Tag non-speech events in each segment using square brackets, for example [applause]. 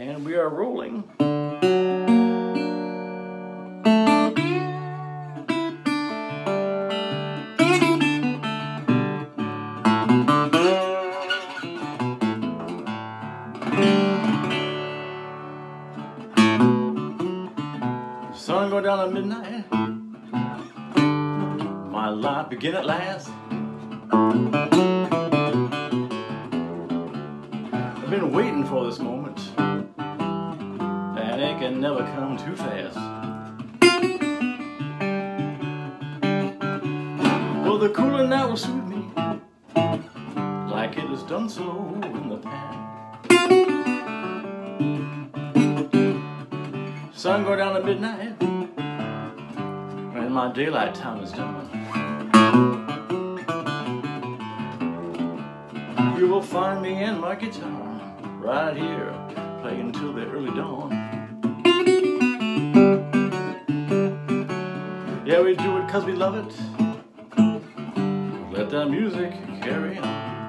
And we are rolling. Sun go down at midnight. My life begin at last. I've been waiting for this moment, and it can never come too fast. Well, the cooler night will soothe me, like it has done so in the past. Sun go down at midnight, and my daylight time is done. You will find me and my guitar right here, playing till the early dawn. Yeah, we do it cause we love it. Let that music carry on.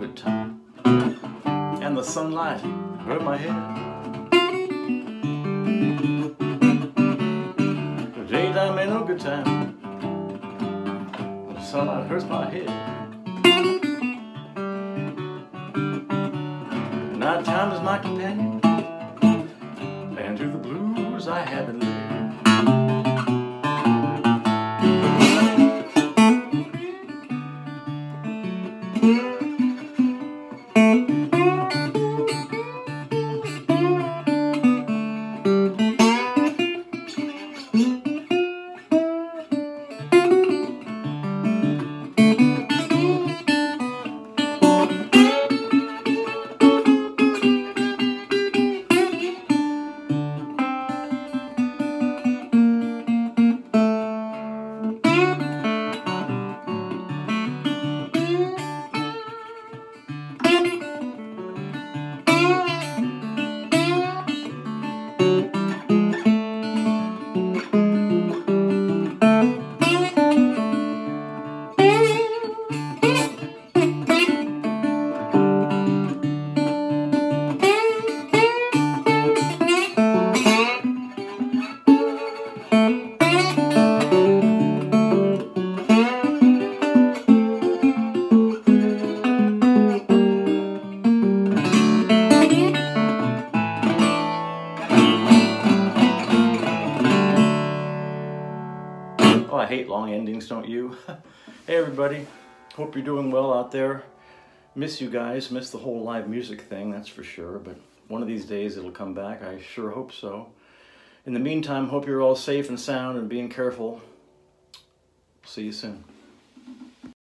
Good time, and the sunlight hurt my head. The Daytime ain't no good time, the sunlight hurts my head. Night time is my companion, and to the blues I have been Oh, I hate long endings, don't you? [laughs] hey, everybody. Hope you're doing well out there. Miss you guys. Miss the whole live music thing, that's for sure. But one of these days it'll come back. I sure hope so. In the meantime, hope you're all safe and sound and being careful. See you soon.